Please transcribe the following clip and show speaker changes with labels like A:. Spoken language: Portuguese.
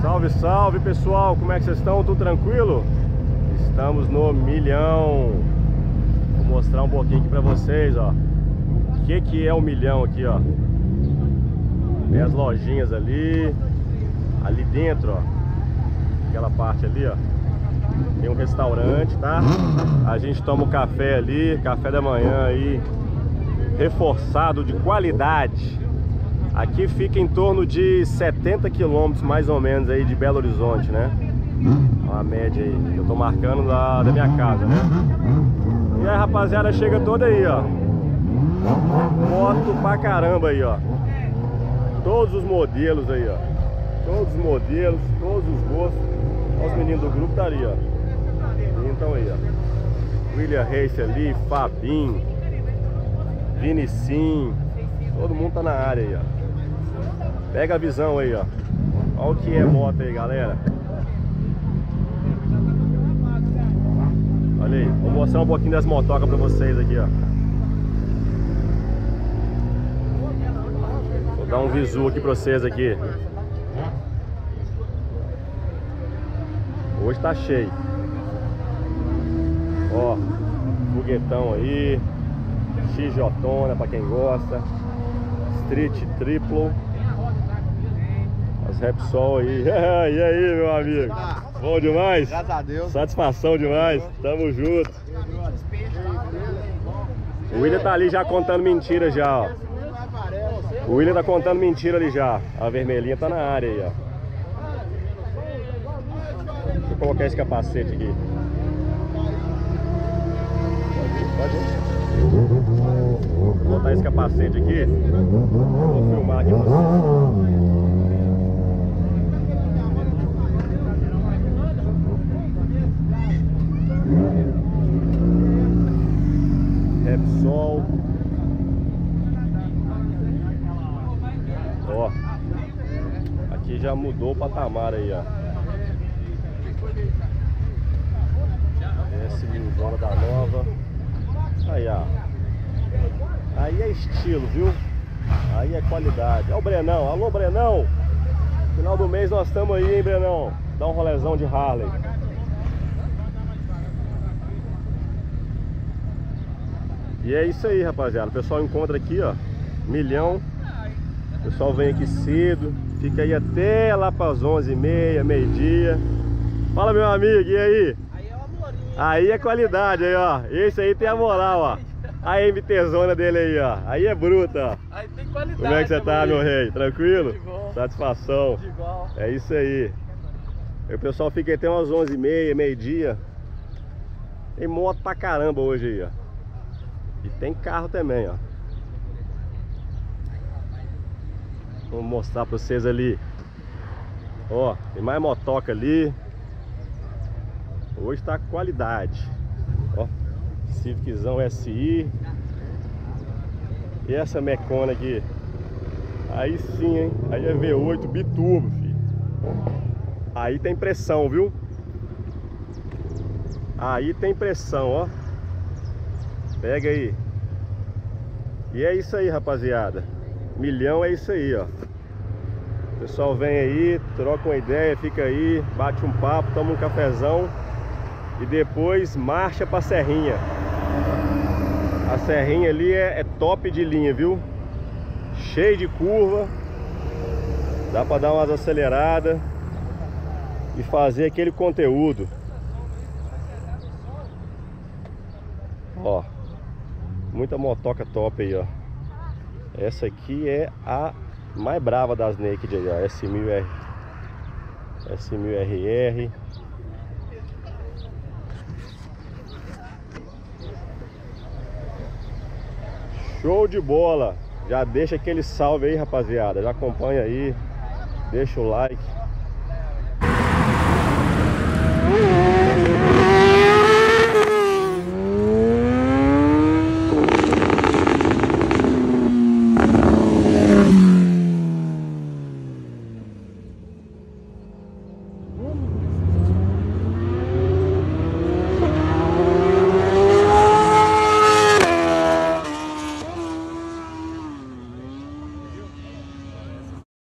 A: Salve, salve pessoal, como é que vocês estão? Tudo tranquilo? Estamos no Milhão. Vou mostrar um pouquinho aqui pra vocês, ó. O que que é o Milhão aqui, ó? Tem as lojinhas ali. Ali dentro, ó. Aquela parte ali, ó. Tem um restaurante, tá? A gente toma o café ali, café da manhã aí. Reforçado de qualidade Aqui fica em torno de 70 quilômetros mais ou menos aí de Belo Horizonte, né? Uma média aí, eu tô marcando da, da minha casa, né? E a rapaziada chega toda aí, ó. Moto pra caramba aí, ó. Todos os modelos aí, ó. Todos os modelos, todos os gostos. Olha os meninos do grupo tá ali, ó. Então aí, ó. William Race ali, Fabinho, Vinicim. Todo mundo tá na área aí, ó. Pega a visão aí, ó. Olha o que é moto aí, galera. Olha aí, vou mostrar um pouquinho das motocas pra vocês aqui, ó. Vou dar um visu aqui pra vocês aqui. Hoje tá cheio. Ó, foguetão aí. XJ pra quem gosta. Street Triple. As Repsol aí. e aí, meu amigo? Bom demais?
B: Graças a Deus.
A: Satisfação demais. Tamo junto. O William tá ali já contando mentira já, ó. O William tá contando mentira ali já. A vermelhinha tá na área aí, ó. Deixa eu colocar esse capacete aqui. Pode ir, pode ir. Botar esse capacete aqui. Vou filmar aqui pra. Repsol. Ó. Aqui já mudou o patamar aí, ó. Esse lindona da nova. Aí, ó. Aí é estilo, viu? Aí é qualidade. Ó o Brenão. Alô, Brenão. Final do mês nós estamos aí, hein, Brenão? Dá um rolezão de Harley. E é isso aí, rapaziada. O pessoal encontra aqui, ó, milhão. O pessoal vem aqui cedo, fica aí até lá para as 11h30, meio-dia. Fala, meu amigo, e aí?
B: Aí é uma morinha.
A: Aí é qualidade, aí, ó. Esse aí tem a moral, ó. A MT zona dele aí, ó. Aí é bruta, ó.
B: Aí tem qualidade.
A: Como é que você tá, meu rei? Tranquilo?
B: De bom.
A: Satisfação.
B: De igual.
A: É isso aí. O pessoal fica até umas 11h30, meio-dia. Tem moto pra caramba hoje aí, ó. E tem carro também, ó. Vou mostrar pra vocês ali. Ó, tem mais motoca ali. Hoje tá qualidade. Ó, Civiczão SI. E essa Mecona aqui. Aí sim, hein? Aí é V8 biturbo, filho. Aí tem pressão, viu? Aí tem pressão, ó. Pega aí. E é isso aí, rapaziada. Milhão é isso aí, ó. O pessoal vem aí, troca uma ideia, fica aí, bate um papo, toma um cafezão e depois marcha pra Serrinha. A Serrinha ali é, é top de linha, viu? Cheio de curva. Dá pra dar umas aceleradas e fazer aquele conteúdo. Ó, muita motoca top aí, ó. Essa aqui é a mais brava das Naked aí, ó. S1000R. S1000RR. Show de bola! Já deixa aquele salve aí, rapaziada. Já acompanha aí. Deixa o like.